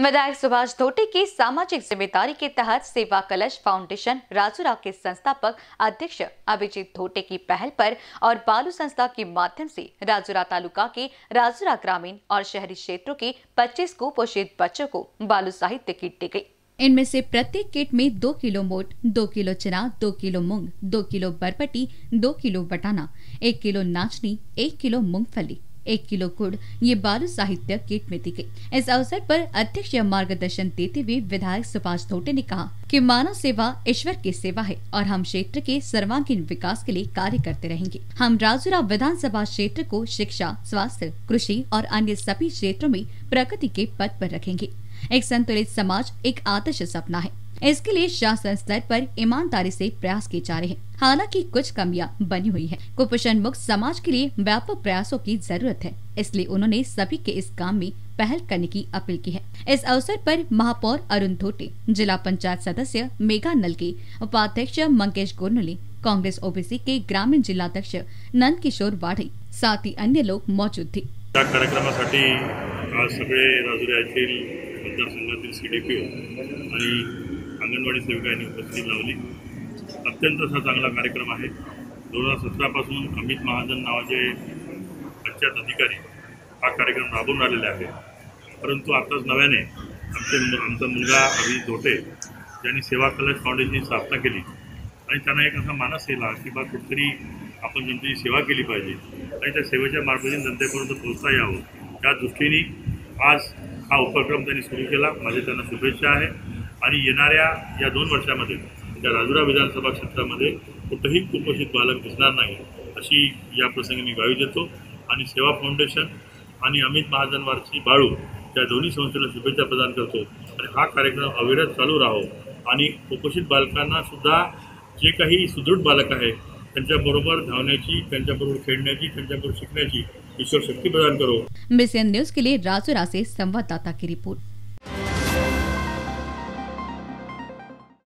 विधायक सुभाष धोटे की सामाजिक ज़िम्मेदारी के तहत सेवा कलश फाउंडेशन राजूरा के संस्थापक अध्यक्ष अभिजीत धोटे की पहल पर और बालू संस्था के माध्यम से राजूरा तालुका के राजूरा ग्रामीण और शहरी क्षेत्रों के 25 कुपोषित बच्चों को बालू साहित्य किट दी गई इनमें से प्रत्येक किट में दो किलो मोट, दो किलो चना, दो किलो मूंग, दो किलो बरपटी दो किलो बटाना, एक किलो नाचनी, एक किलो मूंगफली। एक किलो गुड़, ये बालू साहित्य किट में दी गई इस अवसर पर अध्यक्ष या मार्गदर्शन देते हुए विधायक सुभाष धोटे ने कहा कि मानव सेवा ईश्वर की सेवा है और हम क्षेत्र के सर्वांगीण विकास के लिए कार्य करते रहेंगे। हम राजूरा विधानसभा क्षेत्र को शिक्षा, स्वास्थ्य, कृषि और अन्य सभी क्षेत्रों में प्रगति के पद पर रखेंगे। एक संतुलित समाज एक आदर्श सपना है। इसके लिए शासन स्तर पर ईमानदारी से प्रयास किए जा रहे हैं। हालाँकि कुछ कमियाँ बनी हुई है। कुपोषण मुक्त समाज के लिए व्यापक प्रयासों की ज़रूरत है। इसलिए उन्होंने सभी के इस काम में पहल करने की अपील की है। इस अवसर पर महापौर अरुण धोटे, जिला पंचायत सदस्य मेघा नलके, उपाध्यक्ष मंकेश गोरनली, कांग्रेस ओबीसी के ग्रामीण जिलाध्यक्ष नंद किशोर वाढ़े, साथ ही अन्य लोग मौजूद थे। मतदारसंघातील C D P O anganwadi सेविकांनी उपस्थिती लावली. अत्यंत असा चांगला कार्यक्रम आहे. दोन हजार सतरापासून अमित महाजन नावाचे पंचायत अधिकारी हा कार्यक्रम राबवून राहिलेले आहे परंतु आताच नव्याने आमचे मु- आमचा मुलगा अभिजित धोटे यांनी सेवा कलश फाउंडेशनची स्थापना केली. आणि त्यांना एक असा मानस केला की बा कुठेतरी आपण जनतेची सेवा केली पाहिजे आणि त्या सेवेच्या मार्फतीने जनतेपर्यंत पोहोचता यावं. त्या दृष्टीने आज हा उपक्रम त्यांनी सुरू केला. माझी त्यांना शुभेच्छा आहे. या दोन वर्षामध्ये त्या राजुरा विधानसभा क्षेत्रामध्ये कुठंही कुपोषित बालक दिसणार नाही, अशी या प्रसंगी मी ग्वाही देतो. सेवा फाउंडेशन आणि अमित महाजनवारची बाळू त्या दोन्ही संस्थेला शुभेच्छा प्रदान करतो. हा कार्यक्रम अविरत चालू राहो. आणि कुपोषित बालकांना सुद्धा जे काही सुदृढ बालक आहे, त्यांच्याबरोबर धावण्याची, त्यांच्याबरोबर खेळण्याची, त्यांच्याबरोबर शिकण्याची ईश्वर शक्ती प्रदान करो. मिशन न्यूज़ के लिए राजूरा से संवाददाता की रिपोर्ट।